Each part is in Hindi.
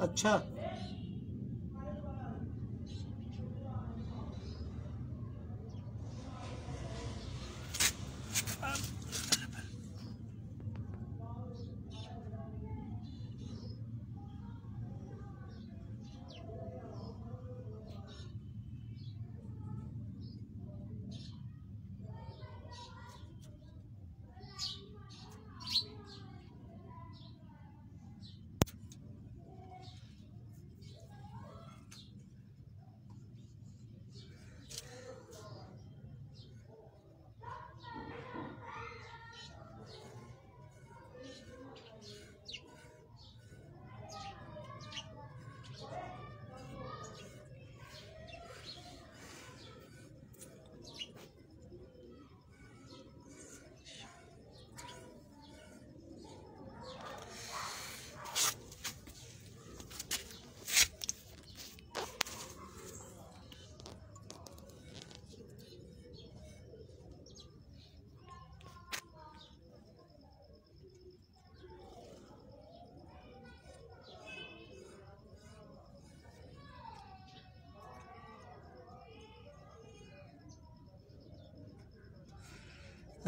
अच्छा।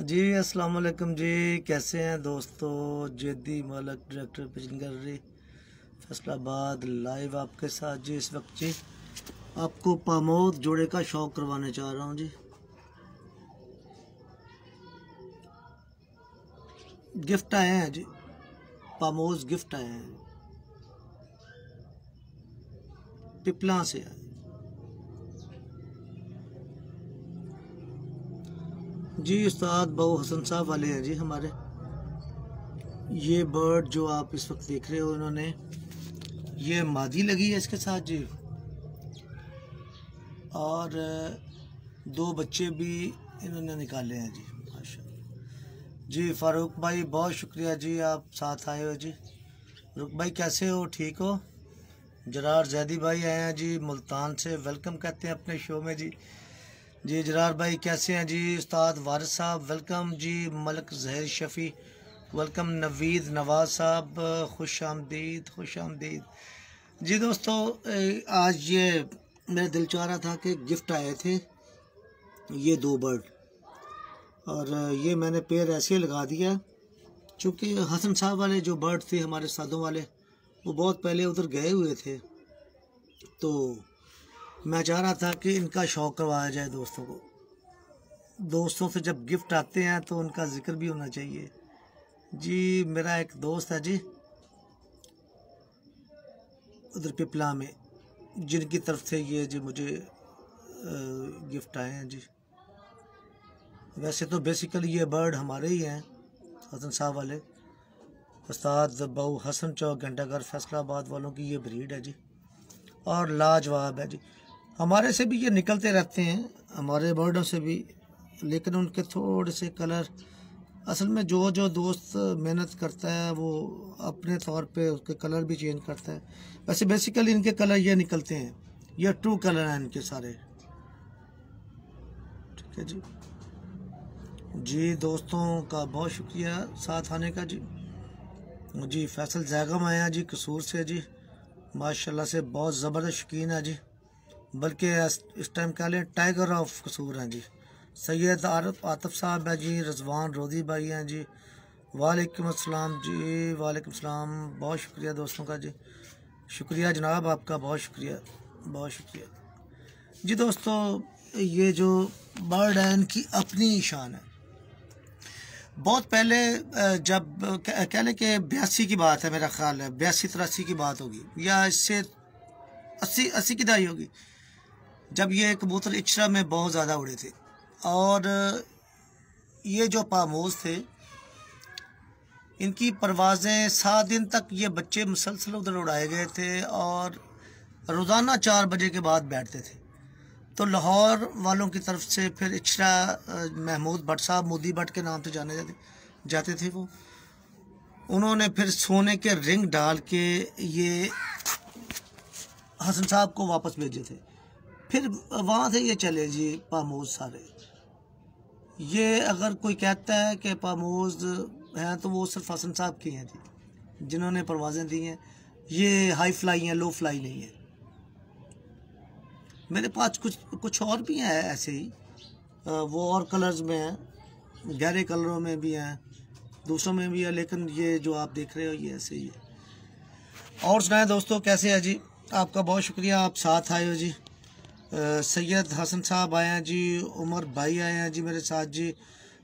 जी, अस्सलाम वालेकुम जी। कैसे हैं दोस्तों? जद्दी मालक director pigeon gallery Faisalabad live आपके साथ जी इस वक्त जी। आपको पामोद जोड़े का शौक करवाने चाह रहा हूँ जी। गिफ्ट आए हैं जी। पामोज गिफ्ट आए हैं। पिपला से आए। जी, उस्ताद बहु हसन साहब वाले हैं जी हमारे। ये बर्ड जो आप इस वक्त देख रहे हो इन्होंने, ये मादी लगी है इसके साथ जी। और दो बच्चे भी इन्होंने निकाले हैं जी माशा जी, फारूक भाई, बहुत शुक्रिया जी, आप साथ आए हो जी। रुक भाई, कैसे हो? ठीक हो? जरार जैदी भाई आए हैं जी, मुल्तान से वेलकम कहते हैं अपने शो में जी। जी जरार भाई, कैसे हैं? जी उस्ताद वारिस साहब वेलकम जी मलक जहर शफ़ी वेलकम नवीद नवाज़ साहब, खुश आमदीद खुश आमदीद। जी दोस्तों आज ये मेरा दिल चाह रहा था कि गिफ्ट आए थे, ये दो बर्ड। और ये मैंने पेड़ ऐसे लगा दिया, चूँकि हसन साहब वाले जो बर्ड थे, हमारे साधों वाले, वो बहुत पहले उधर गए हुए थे। तो मैं चाह रहा था कि इनका शौक करवाया जाए दोस्तों को। दोस्तों से जब गिफ्ट आते हैं तो उनका ज़िक्र भी होना चाहिए। जी, मेरा एक दोस्त है जी, उधर पिपला में, जिनकी तरफ़ से ये जी मुझे गिफ्ट आए हैं जी। वैसे तो बेसिकली ये बर्ड हमारे ही हैं, हसन साहब वाले। उस्ताद बहु हसन चौक, घंटाघर फैसलाबाद वालों की ये ब्रीड है जी। और लाजवाब है जी। हमारे से भी ये निकलते रहते हैं, हमारे बर्डों से भी, लेकिन उनके थोड़े से कलर, असल में जो जो दोस्त मेहनत करता है, वो अपने तौर पे उसके कलर भी चेंज करता है। वैसे बेसिकली इनके कलर ये निकलते हैं। ये ट्रू कलर हैं इनके सारे। ठीक है जी। जी, दोस्तों का बहुत शुक्रिया साथ आने का जी। जी, फैसल जैगम आया जी, कसूर से जी। माशाल्लाह से बहुत ज़बरदस्त शौकीन है जी। बल्कि इस टाइम कह लें टाइगर ऑफ़ कसूर हैं जी। सैयद आरफ, आतफ साहब हैं जी, रजवान रोदी भाई हैं जी। वालेकुम अस्सलाम जी, वालेकुम अस्सलाम। बहुत शुक्रिया दोस्तों का जी। शुक्रिया जनाब आपका, बहुत शुक्रिया बहुत शुक्रिया। जी दोस्तों, ये जो बर्ड है, इनकी अपनी शान है। बहुत पहले जब कह लें कि बयासी की बात है, मेरा ख्याल है, बयासी तिरासी की बात होगी, या इससे अस्सी अस्सी की दाई होगी। जब ये कबूतर इचरा में बहुत ज़्यादा उड़े थे। और ये जो पामोज थे, इनकी परवाज़ें सात दिन तक ये बच्चे मुसलसल उधर उड़ाए गए थे और रोज़ाना चार बजे के बाद बैठते थे। तो लाहौर वालों की तरफ़ से फिर इचरा महमूद भट्ट साहब, मोदी भट्ट के नाम से जाने जाते जाते थे वो। उन्होंने फिर सोने के रिंग डाल के ये हसन साहब को वापस भेजे थे। फिर वहाँ से ये चले जी, पामोज सारे। ये अगर कोई कहता है कि पामोज हैं तो वो सिर्फ़ हसन साहब की हैं जी, जिन्होंने परवाज़ें दी हैं। ये हाई फ्लाई हैं लो फ्लाई नहीं है। मेरे पास कुछ कुछ और भी हैं ऐसे ही। वो और कलर्स में हैं, गहरे कलरों में भी हैं, दूसरों में भी है, लेकिन ये जो आप देख रहे हो, ये ऐसे ही है। और सुनाए दोस्तों, कैसे है जी? आपका बहुत शुक्रिया, आप साथ आए हो जी। सैयद हसन साहब आए हैं जी, उमर भाई आए हैं जी मेरे साथ जी।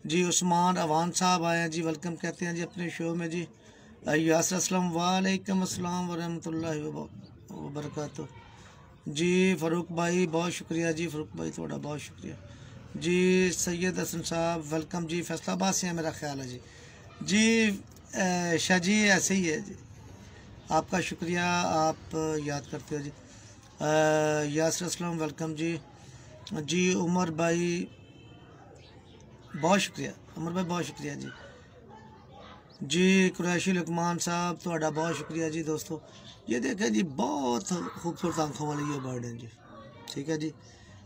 जी, उस्मान अवान साहब आए हैं जी वेलकम कहते हैं जी अपने शो में जी। यासर असलम वालेकुम अस्सलाम वरहमतुल्लाहि वबरकatuh जी, फ़ारूक भाई, बहुत शुक्रिया जी, फ़ारूक भाई थोड़ा बहुत शुक्रिया। जी, सैयद हसन साहब वेलकम जी, फैसलाबाद से है मेरा ख्याल है जी। जी शाह जी, ऐसे ही है जी। आपका शुक्रिया, आप याद करते हो जी। यासर असलम वेलकम जी। जी, उमर भाई, बहुत शुक्रिया। उमर भाई, बहुत शुक्रिया जी। जी, कुरैशी लकमान साहब थोड़ा बहुत शुक्रिया जी, दोस्तों। ये देखें जी, बहुत खूबसूरत आँखों वाले ये बर्ड हैं जी। ठीक है जी?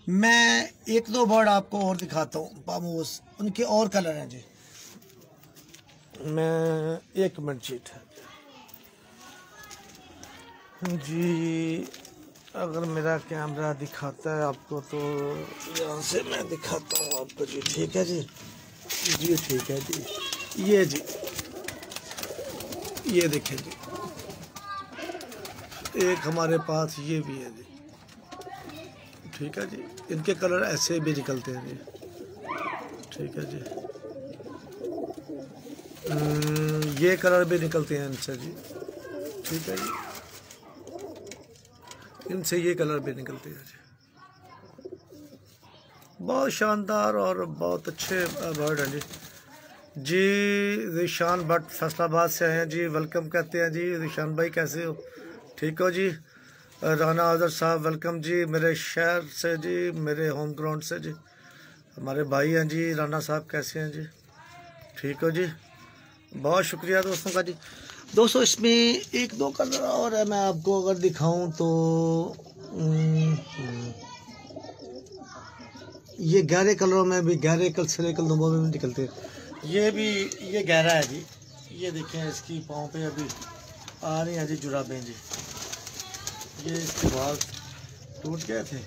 मैं एक दो बर्ड आपको और दिखाता हूँ पामोस उनके और कलर हैं जी। मैं, एक मिनट है जी अगर मेरा कैमरा दिखाता है आपको तो यहाँ से मैं दिखाता हूँ आपको जी। ठीक है जी? जी ठीक है जी। ये जी। ये देखें जी। एक हमारे पास ये भी है जी। ठीक है जी? इनके कलर ऐसे भी निकलते हैं जी। ठीक है जी। हम्म, ये कलर भी निकलते हैं इनसे जी। ठीक है जी? इनसे ये कलर भी निकलते हैं बहुत शानदार और बहुत अच्छे बर्ड हैं जी। जी रिशान भट्ट फैसलाबाद से आए हैं जी वेलकम कहते हैं जी। रिशान भाई, कैसे हो? ठीक हो जी? राना आजर साहब वेलकम जी। मेरे शहर से जी, मेरे होम ग्राउंड से जी। हमारे भाई हैं जी राना साहब, कैसे हैं जी? ठीक हो जी? बहुत शुक्रिया दोस्तों का जी। दोस्तों इसमें एक दो कलर और है मैं आपको अगर दिखाऊँ तो हम्म, ये गहरे कलरों में भी गहरे कल सरे कल दोनों में भी निकलते हैं। ये भी ये गहरा है जी। ये देखें इसकी पाँव पे अभी आ रही हैं जी जुराबें जी। ये इसके बाद टूट गए थे।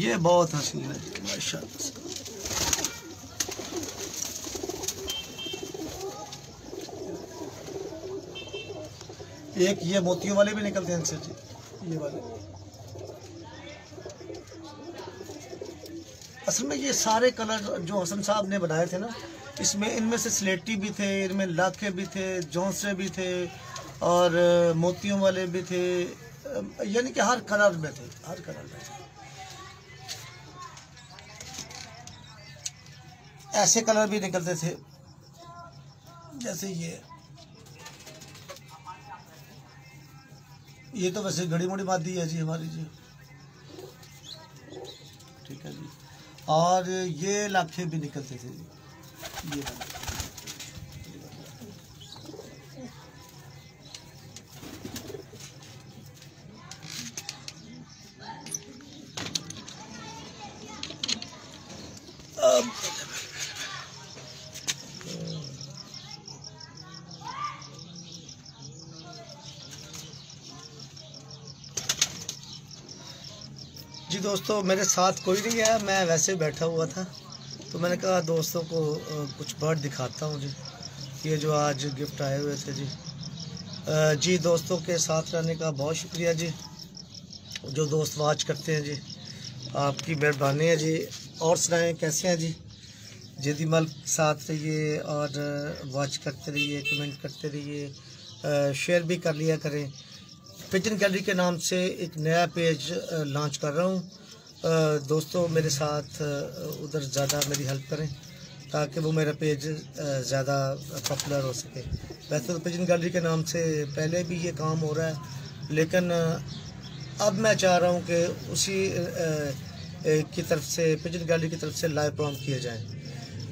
ये बहुत हसीन है जी माशा एक ये मोतियों वाले भी निकलते हैं इनसे, जी। ये वाले। असल में ये सारे कलर जो हसन साहब ने बनाए थे ना, इसमें इनमें से स्लेटी भी थे, इनमें लाखे भी थे जौंसरे भी थे, और मोतियों वाले भी थे, यानी कि हर कलर में थे, हर कलर में थे। ऐसे कलर भी निकलते थे, जैसे ये। ये तो वैसे घड़ी मोड़ी बात मादी है जी हमारी जी। ठीक है जी। और ये लाखे भी निकलते थे जी। ये दोस्तों, मेरे साथ कोई नहीं है। मैं वैसे बैठा हुआ था तो मैंने कहा दोस्तों को कुछ बर्ड दिखाता हूँ जी। ये जो आज गिफ्ट आए हुए थे जी। जी, दोस्तों के साथ रहने का बहुत शुक्रिया जी। जो दोस्त वाच करते हैं जी, आपकी मेहरबानी है जी। और सुनाएँ, कैसे हैं जी? जदी मल साथ रहिए और वॉच करते रहिए कमेंट करते रहिए शेयर भी कर लिया करें। पिजन गैलरी के नाम से एक नया पेज लॉन्च कर रहा हूँ। दोस्तों, मेरे साथ उधर ज़्यादा मेरी हेल्प करें, ताकि वो मेरा पेज ज़्यादा पॉपुलर हो सके। वैसे तो पिजन गैलरी के नाम से पहले भी ये काम हो रहा है, लेकिन अब मैं चाह रहा हूँ कि उसी की तरफ़ से पिजन गैलरी की तरफ़ से लाइव प्रोग्राम किए जाएँ।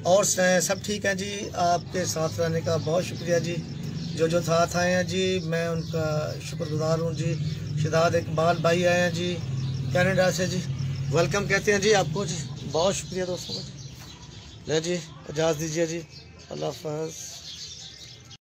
और सब ठीक है जी? आपके साथ रहने का बहुत शुक्रिया जी। जो जो साथ आए हैं जी, मैं उनका शुक्रगुजार हूँ जी। शिदाद इकबाल भाई आए हैं जी, कैनेडा से जी। वेलकम कहते हैं जी आपको जी। बहुत शुक्रिया दोस्तों का जी। ले जी, इजाज़ दीजिए जी। अल्लाह हाफ़